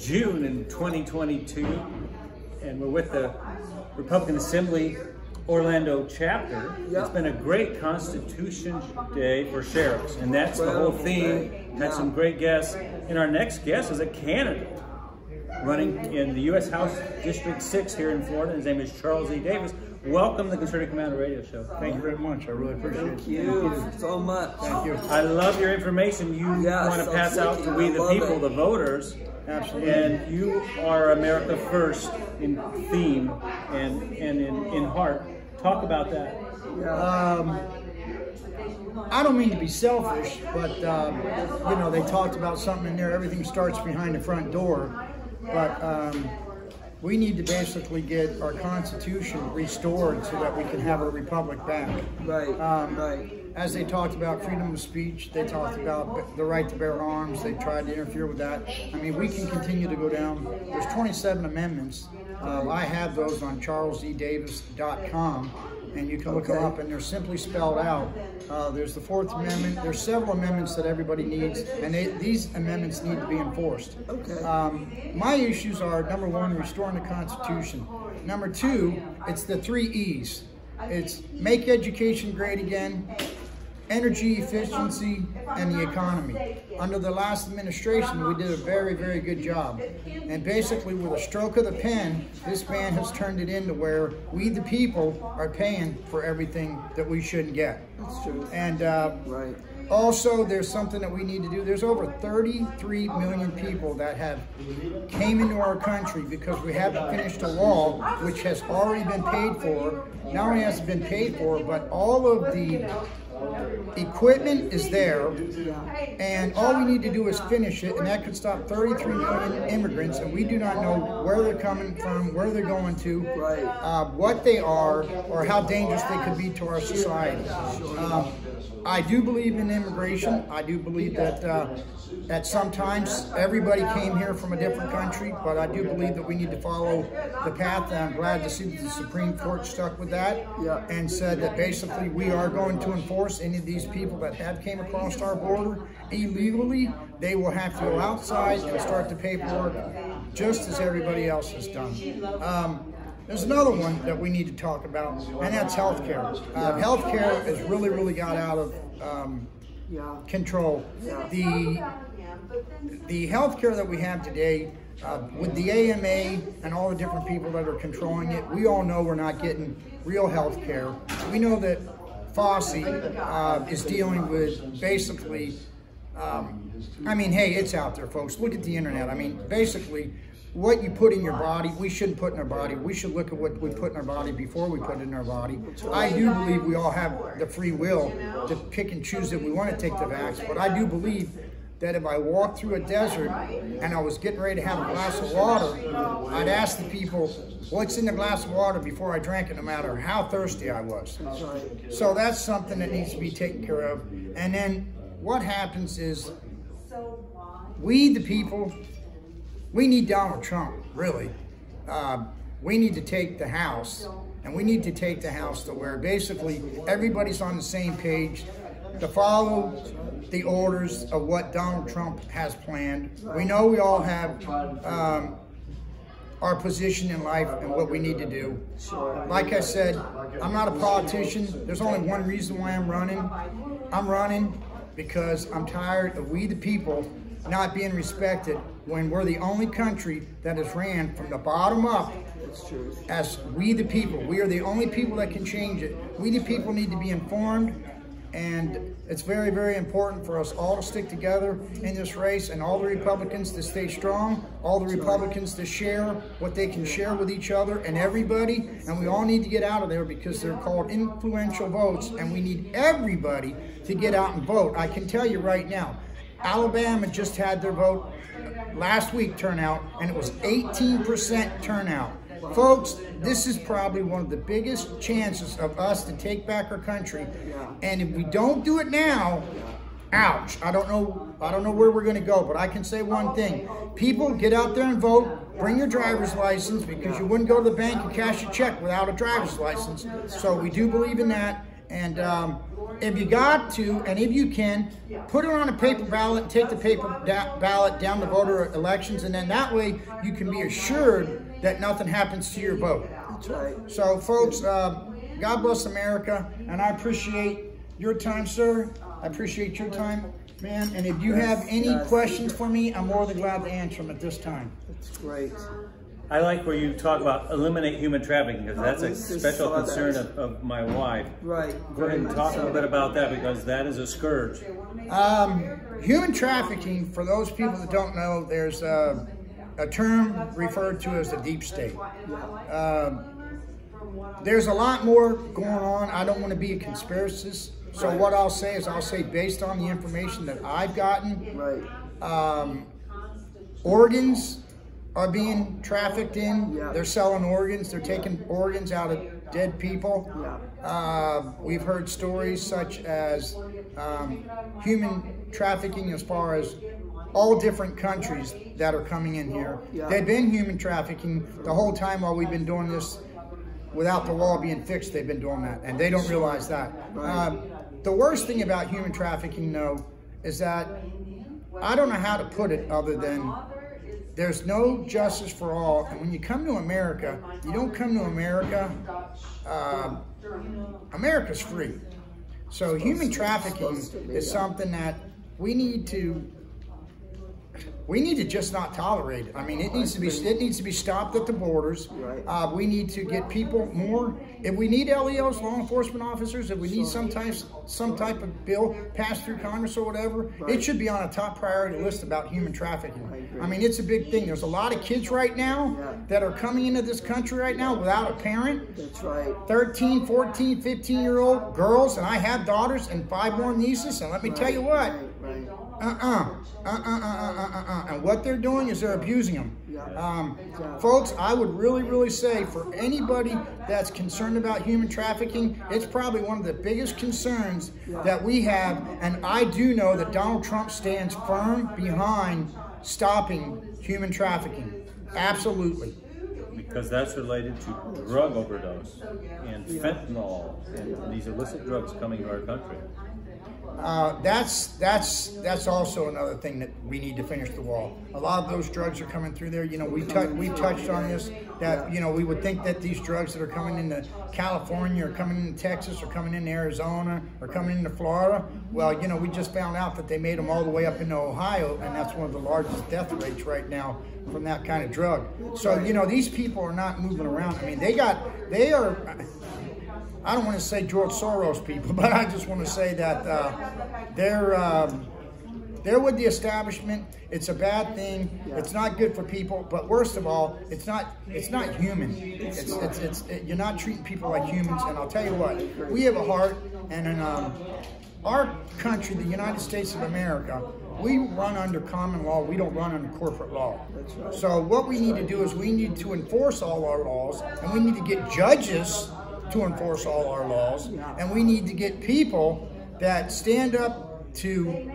June in 2022, and we're with the Republican Assembly Orlando chapter. Yep. It's been a great Constitution Day for sheriffs, and that's the whole theme. Had Yeah. some great guests, and our next guest is a candidate running in the U.S. House District 6 here in Florida. His name is Charles E. Davis. Welcome to the Conservative Commandos Radio Show. Thank you very much. I really appreciate Thank it. you so much. Thank you. I love your information you Yes, want to I'm pass out to we the people, it. the voters. Absolutely. And you are America first in theme and, and in, in heart. Talk about that. Um, I don't mean to be selfish, but um, you know they talked about something in there. Everything starts behind the front door, but um, we need to basically get our Constitution restored so that we can have our republic back. Right, Um, right. As they talked about freedom of speech, they talked about the right to bear arms. They tried to interfere with that. I mean, we can continue to go down. There's 27 amendments. Um, I have those on charlesedavis.com, and you can look them up, and they're simply spelled out. Uh, there's the Fourth Amendment. There's several amendments that everybody needs, and they, these amendments need to be enforced. Okay. Um, my issues are number one, restoring the Constitution. Number two, it's the three E's. It's make education great again, energy efficiency, and the economy. Under the last administration, we did a very, very good job. And basically, with a stroke of the pen, this man has turned it into where we, the people, are paying for everything that we shouldn't get. That's true. And uh, Right. also, there's something that we need to do. There's over 33 million people that have came into our country because we haven't finished a wall, which has already been paid for. Not only has it been paid for, but all of the equipment is there, and all we need to do is finish it, and that could stop 33 million immigrants, and we do not know where they're coming from, where they're going to, uh, what they are, or how dangerous they could be to our society. Um, I do believe in immigration. I do believe that uh, that sometimes everybody came here from a different country, but I do believe that we need to follow the path. And I'm glad to see that the Supreme Court stuck with that Yeah. and said that basically we are going to enforce any of these people that have came across our border illegally. They will have to go outside and start the paperwork, just as everybody else has done. Um, there's another one that we need to talk about, and that's healthcare. Uh, healthcare has really, really got out of um, control. The the healthcare that we have today, uh, with the AMA and all the different people that are controlling it, we all know we're not getting real healthcare. We know that Fauci uh, is dealing with basically, um, I mean, hey, it's out there, folks. Look at the internet. I mean, basically, what you put in your body, we shouldn't put in our body. We should look at what we put in our body before we put it in our body. I do believe we all have the free will to pick and choose if we want to take the vax, but I do believe that if I walked through a desert and I was getting ready to have a glass of water, I'd ask the people, what's in the glass of water before I drank it, no matter how thirsty I was. So that's something that needs to be taken care of. And then what happens is we, the people, we need Donald Trump, really. Uh, we need to take the House, and we need to take the House to where basically everybody's on the same page to follow the orders of what Donald Trump has planned. We know we all have um, our position in life and what we need to do. Like I said, I'm not a politician. There's only one reason why I'm running. I'm running because I'm tired of we the people not being respected when we're the only country that is ran from the bottom up as we the people. We are the only people that can change it. We the people need to be informed and it's very, very important for us all to stick together in this race and all the Republicans to stay strong, all the Republicans to share what they can share with each other and everybody. And we all need to get out of there because they're called influential votes and we need everybody to get out and vote. I can tell you right now, Alabama just had their vote last week turnout and it was 18% turnout. Folks, this is probably one of the biggest chances of us to take back our country. And if we don't do it now, ouch. I don't know I don't know where we're going to go, but I can say one thing. People get out there and vote. Bring your driver's license because you wouldn't go to the bank and cash a check without a driver's license. So we do believe in that. And um, if you got to, and if you can, put it on a paper ballot and take the paper da- ballot down to voter elections, and then that way you can be assured that nothing happens to your vote. That's right. So, folks, uh, God bless America, and I appreciate your time, sir. I appreciate your time, man. And if you have any questions for me, I'm more than glad to answer them at this time. That's great. I like where you talk about eliminate human trafficking because that's a special concern of, of my wife. Right. Go ahead and Very talk a little bit about that because that is a scourge. Um, human trafficking, for those people that don't know, there's a, a term referred to as the deep state. Um, there's a lot more going on. I don't want to be a conspiracist. So what I'll say is I'll say based on the information that I've gotten, Right. um, organs are being trafficked in. Yeah. They're selling organs. They're taking organs out of dead people. Yeah. Uh, we've heard stories such as um, human trafficking as far as all different countries that are coming in here. Yeah. They've been human trafficking the whole time while we've been doing this without the law being fixed, they've been doing that, and they don't realize that. Right. Um, the worst thing about human trafficking, though, is that I don't know how to put it other than there's no justice for all. And when you come to America, you don't come to America. Uh, America's free. So human trafficking is something that we need to we need to just not tolerate it. I mean, it needs to be it needs to be stopped at the borders. Right. Uh, we need to get people more. If we need LEOs, law enforcement officers, if we need some type some type of bill passed through Congress or whatever, it should be on a top priority list about human trafficking. I. I mean, it's a big thing. There's a lot of kids right now Yeah. that are coming into this country right now without a parent. That's right. 13, 14, 15 year old girls, and I have daughters and five more nieces. And let me tell you what. Uh-uh, uh-uh, uh-uh, uh-uh, uh. And what they're doing is they're abusing them. Yeah. Um, folks, I would really, really say for anybody that's concerned about human trafficking, it's probably one of the biggest concerns that we have. And I do know that Donald Trump stands firm behind stopping human trafficking. Absolutely. because that's related to drug overdose and fentanyl and these illicit drugs coming to our country. Uh, that's that's that's also another thing that we need to finish the wall. A lot of those drugs are coming through there. You know, we tou- we touched on this that you know we would think that these drugs that are coming into California or coming into Texas or coming into Arizona or coming into Florida. Well, you know, we just found out that they made them all the way up into Ohio, and that's one of the largest death rates right now from that kind of drug. So you know, these people are not moving around. I mean, they got they are. I don't want to say George Soros people, but I just want to say that uh, they're um, they're with the establishment. It's a bad thing. It's not good for people. But worst of all, it's not it's not human. It's it's, it's it, you're not treating people like humans. And I'll tell you what, we have a heart, and in um, our country, the United States of America. We run under common law. We don't run under corporate law. So what we need to do is we need to enforce all our laws, and we need to get judges to enforce all our laws, and we need to get people that stand up to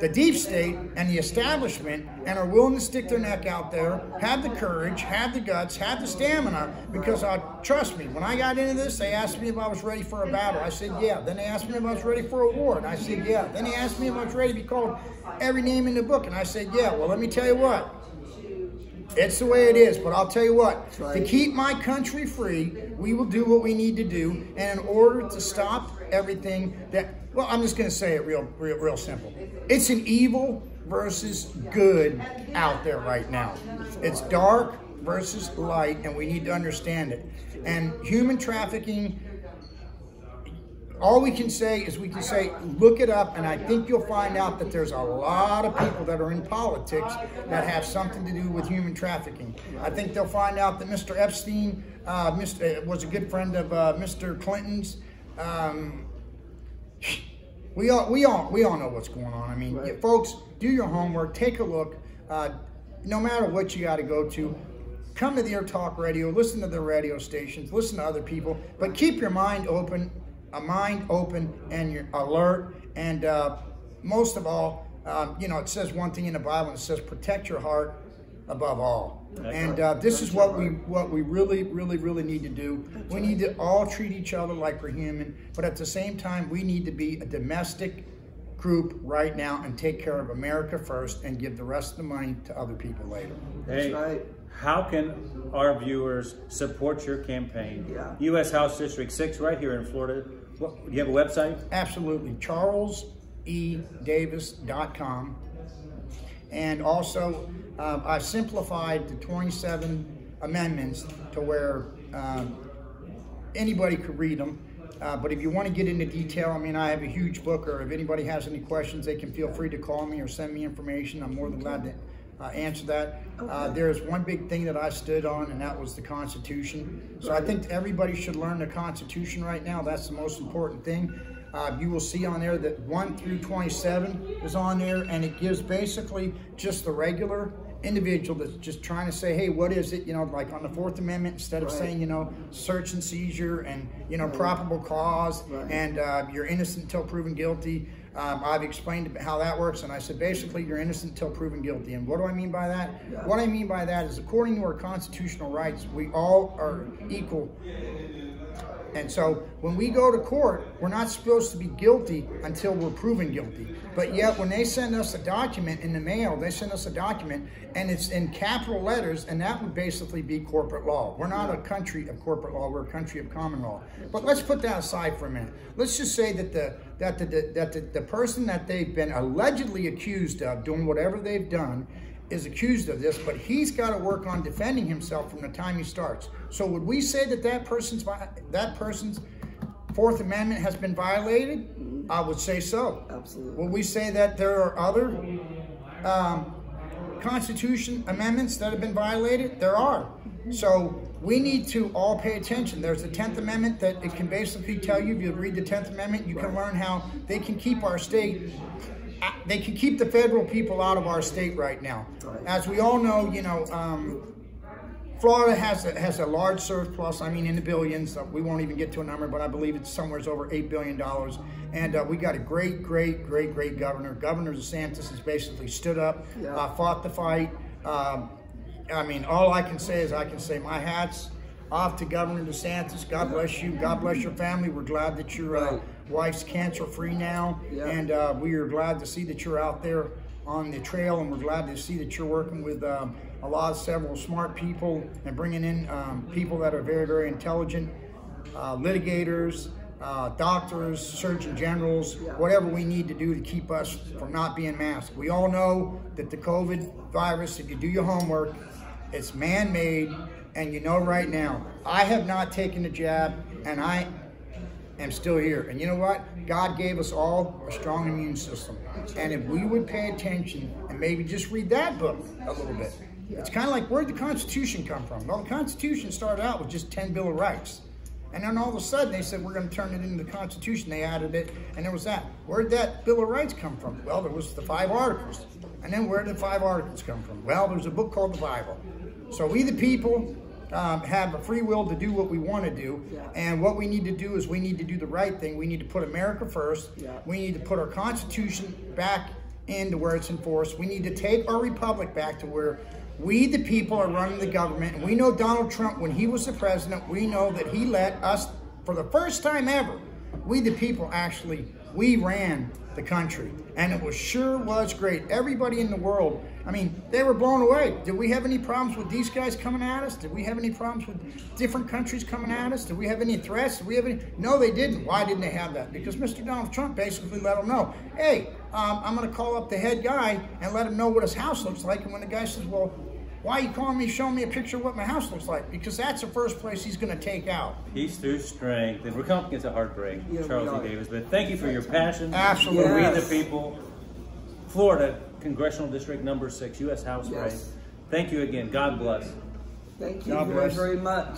the deep state and the establishment and are willing to stick their neck out there, have the courage, have the guts, have the stamina. Because uh, trust me, when I got into this, they asked me if I was ready for a battle. I said, yeah. Then they asked me if I was ready for a war, and I said, yeah. Then they asked me if I was ready to be called every name in the book, and I said, yeah. Well, let me tell you what. It's the way it is, but I'll tell you what, to keep my country free, we will do what we need to do. And in order to stop everything that, well, I'm just going to say it real, real, real simple. It's an evil versus good out there right now. It's dark versus light, and we need to understand it. And human trafficking all we can say is we can say, look it up, and I think you'll find out that there's a lot of people that are in politics that have something to do with human trafficking. I think they'll find out that Mr. Epstein uh, Mr., uh, was a good friend of uh, Mr. Clinton's. Um, we all, we all, we all know what's going on. I mean, Right. folks, do your homework, take a look. Uh, no matter what you got to go to, come to the Air Talk Radio, listen to the radio stations, listen to other people, but keep your mind open, a mind open, and you're alert. And uh, most of all, um, you know, it says one thing in the Bible. It says, "Protect your heart above all. That's And right. uh, this is what we what we really, really, really need to do. We need to all treat each other like we're human, but at the same time, we need to be a domestic group right now and take care of America first and give the rest of the money to other people later. Hey, right. How can our viewers support your campaign? Yeah. U.S. House District 6 right here in Florida. What, do you have a website? Absolutely. CharlesEDavis.com. And also, um, I simplified the 27 amendments to where um, anybody could read them. Uh, but if you want to get into detail, I mean, I have a huge book, or if anybody has any questions, they can feel free to call me or send me information. I'm more than glad to uh, answer that. Uh, there's one big thing that I stood on, and that was the Constitution. So I think everybody should learn the Constitution right now. That's the most important thing. Uh, you will see on there that 1 through 27 is on there, and it gives basically just the regular individual that's just trying to say, hey, what is it? You know, like on the Fourth Amendment, instead of Right. saying, you know, search and seizure and, you know, probable cause Right. and uh, you're innocent until proven guilty. Um, I've explained how that works, and I said basically you're innocent until proven guilty. And what do I mean by that? Yeah. What I mean by that is, according to our constitutional rights, we all are equal and so when we go to court, we're not supposed to be guilty until we're proven guilty. But yet when they send us a document in the mail, they send us a document and it's in capital letters and that would basically be corporate law. We're not a country of corporate law, we're a country of common law. But let's put that aside for a minute. Let's just say that the that the, that the, the person that they've been allegedly accused of doing whatever they've done is accused of this, but he's got to work on defending himself from the time he starts. So would we say that that person's that person's Fourth Amendment has been violated? I would say so. Absolutely. Would we say that there are other um, Constitution amendments that have been violated? There are. So we need to all pay attention. There's the Tenth Amendment that it can basically tell you. If you read the Tenth Amendment, you can learn how they can keep our state. They can keep the federal people out of our state right now. As we all know, you know, um, Florida has a, has a large surplus. I mean, in the billions. Uh, we won't even get to a number, but I believe it's somewhere over eight billion dollars. And uh, we got a great, great, great, great governor. Governor DeSantis has basically stood up, Yeah. uh, fought the fight. Um, I mean, all I can say is I can say my hats off to Governor DeSantis. God bless you. God bless your family. We're glad that your uh, wife's cancer free now, and uh, we are glad to see that you're out there on the trail, and we're glad to see that you're working with um, a lot of several smart people and bringing in um, people that are very, very intelligent, uh, litigators, uh, doctors, surgeon generals, whatever we need to do to keep us from not being masked. We all know that the COVID virus, if you do your homework, it's man-made, and you know right now, I have not taken the jab, and I am still here. And you know what? God gave us all a strong immune system. And if we would pay attention and maybe just read that book a little bit, it's kind of like where'd the Constitution come from? Well, the Constitution started out with just 10 Bill of Rights. And then all of a sudden they said, we're going to turn it into the Constitution. They added it, and there was that. Where'd that Bill of Rights come from? Well, there was the five articles. And then where did the five articles come from? Well, there's a book called the Bible. So we, the people, um, have a free will to do what we want to do. Yeah. And what we need to do is we need to do the right thing. We need to put America first. Yeah. We need to put our Constitution back into where it's enforced. We need to take our republic back to where we, the people, are running the government. And we know Donald Trump, when he was the president, we know that he let us, for the first time ever, we, the people, actually, we ran the country. And it was sure was great. Everybody in the world, I mean, they were blown away. Did we have any problems with these guys coming at us? Did we have any problems with different countries coming at us? Did we have any threats? Did we have any? No, they didn't. Why didn't they have that? Because Mr. Donald Trump basically let them know, hey, um, I'm going to call up the head guy and let him know what his house looks like. And when the guy says, well, why are you calling me, showing me a picture of what my house looks like? Because that's the first place he's going to take out. Peace through strength. And we're coming against a heartbreak, Yeah, Charles are. E. Davis. But thank you for your passion. Absolutely. Yes. we the people. Florida, Congressional District Number 6, U.S. House Yes. race. Thank you again. God bless. Thank you God very, bless. very much.